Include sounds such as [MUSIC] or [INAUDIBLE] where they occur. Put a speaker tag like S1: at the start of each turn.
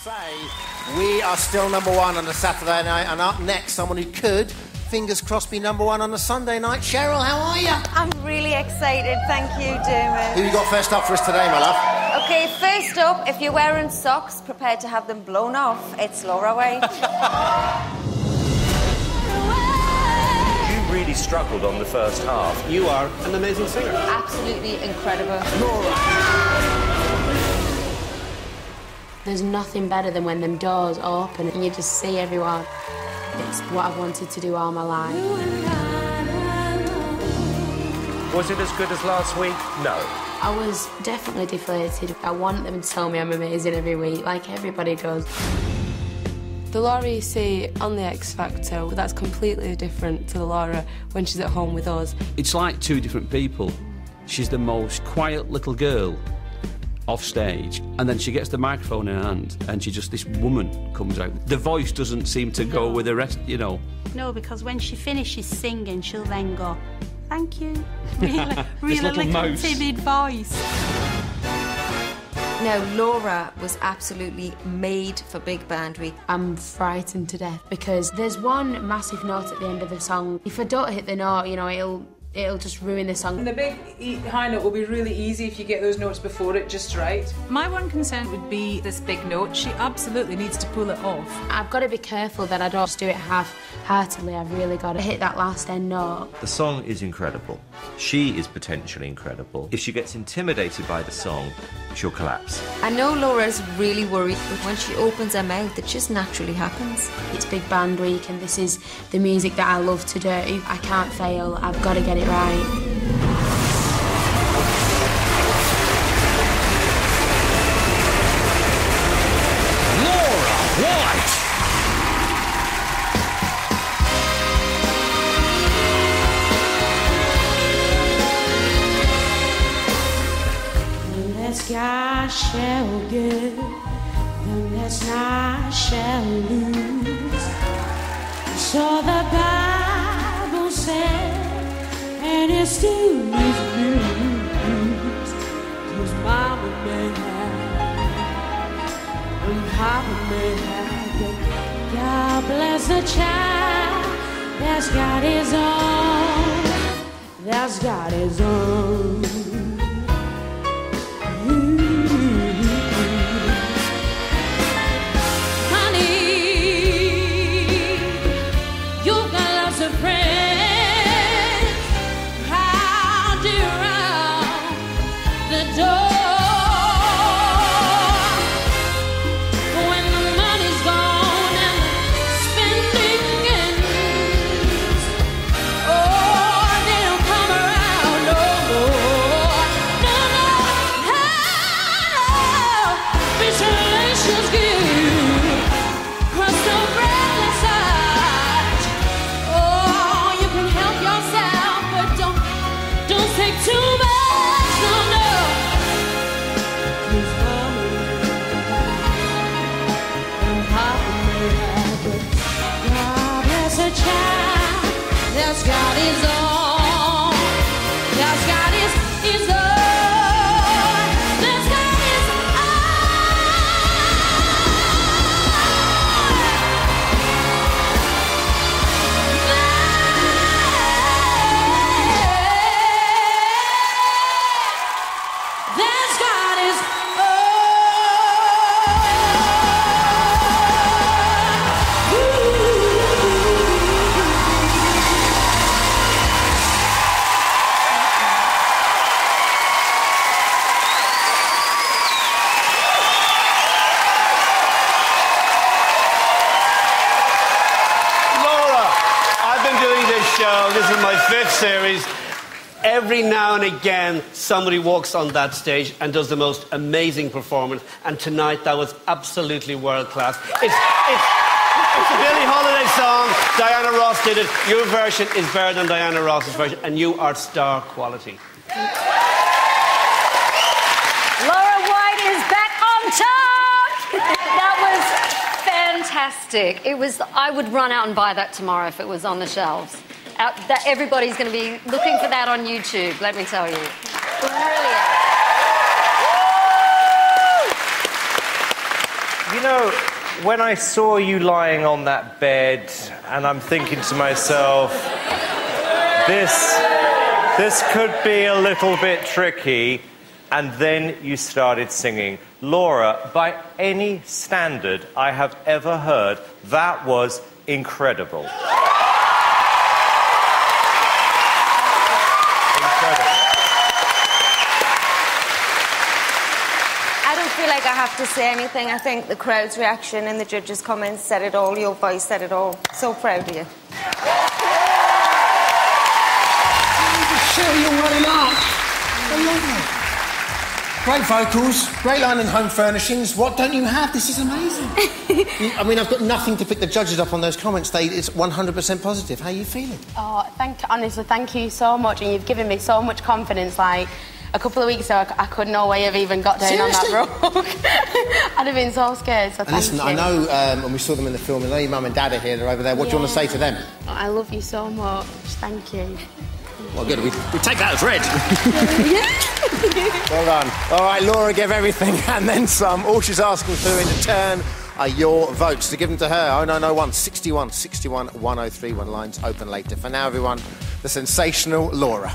S1: say we are still number one on a Saturday night, and up next, someone who could, fingers crossed, be number one on a Sunday night. Cheryl, how are you?
S2: I'm really excited. Thank you, Dermot.
S1: Who you got first up for us today, my love?
S2: Okay, first up, if you're wearing socks, prepare to have them blown off. It's Laura White. [LAUGHS]
S3: You really struggled on the first half.
S1: You are an amazing singer.
S2: Absolutely incredible.
S4: There's nothing better than when them doors open and you just see everyone. It's what I've wanted to do all my life.
S3: Was it as good as last week? No.
S4: I was definitely deflated. I want them to tell me I'm amazing every week, like everybody does.
S5: The Laura you see on the X Factor, that's completely different to the Laura when she's at home with us.
S6: It's like two different people. She's the most quiet little girl off stage, and then she gets the microphone in her hand, and she just this woman comes out. The voice doesn't seem to go with the rest, you know.
S7: No, because when she finishes singing, she'll then go, "Thank you." [LAUGHS] Really, really
S6: little mouse.
S7: timid voice.
S2: Now, Laura was absolutely made for big band week.
S4: I'm frightened to death because there's one massive note at the end of the song. If I don't hit the note, you know, it'll it'll just ruin the song.
S8: The big E high note will be really easy if you get those notes before it just right.
S9: My one concern would be this big note. She absolutely needs to pull it off.
S4: I've got to be careful that I don't just do it half-heartedly. I've really got to hit that last end note.
S3: The song is incredible. She is potentially incredible. If she gets intimidated by the song, she'll collapse.
S2: I know Laura's really worried, but when she opens her mouth, it just naturally happens.
S4: It's big band week and this is the music that I love to do. I can't fail. I've got to get it right.
S1: Laura White.
S10: Let's God shall give, and let's not shall lose. So the Bible said, and it still is news. Cause Mama may have, and Papa may have, but God bless the child that's got his own, that's got his own.
S11: Show. This is my fifth series. Every now and again, somebody walks on that stage and does the most amazing performance. And tonight, that was absolutely world class. It's, it's, it's a Billie Holiday song. Diana Ross did it. Your version is better than Diana Ross's version, and you are star quality.
S2: Laura White is back on top! that was fantastic. It was. I would run out and buy that tomorrow if it was on the shelves. Out, that everybody's going to be looking for that on YouTube. Let me tell you. Brilliant.
S12: you know, when I saw you lying on that bed, and I'm thinking to myself, this, this could be a little bit tricky, and then you started singing. Laura, by any standard I have ever heard, that was incredible.
S13: I don't feel like I have to say anything. I think the crowd's reaction and the judges' comments said it all. Your voice said it all. So proud of you.
S1: Sure, you're running up. I love it. Great vocals, great line and home furnishings. What don't you have? This is amazing. [LAUGHS] I mean, I've got nothing to pick the judges up on those comments. They, it's 100% positive. How are you feeling?
S4: Oh, thank honestly, thank you so much, and you've given me so much confidence. Like a couple of weeks ago, I could no way have even got down on that rope. [LAUGHS] I'd have been so scared. So
S1: And listen,
S4: you.
S1: I know, um, and we saw them in the film, I know your mum and dad are here, they're over there. What do you want to say to them?
S4: I love you so much. Thank you.
S1: Well, good. We, we take that as read. [LAUGHS] [LAUGHS] well done. All right, Laura gave everything and then some. All she's asking for in return are your votes to give them to her. 0901 61 61 1031 lines open later. For now, everyone, the sensational Laura.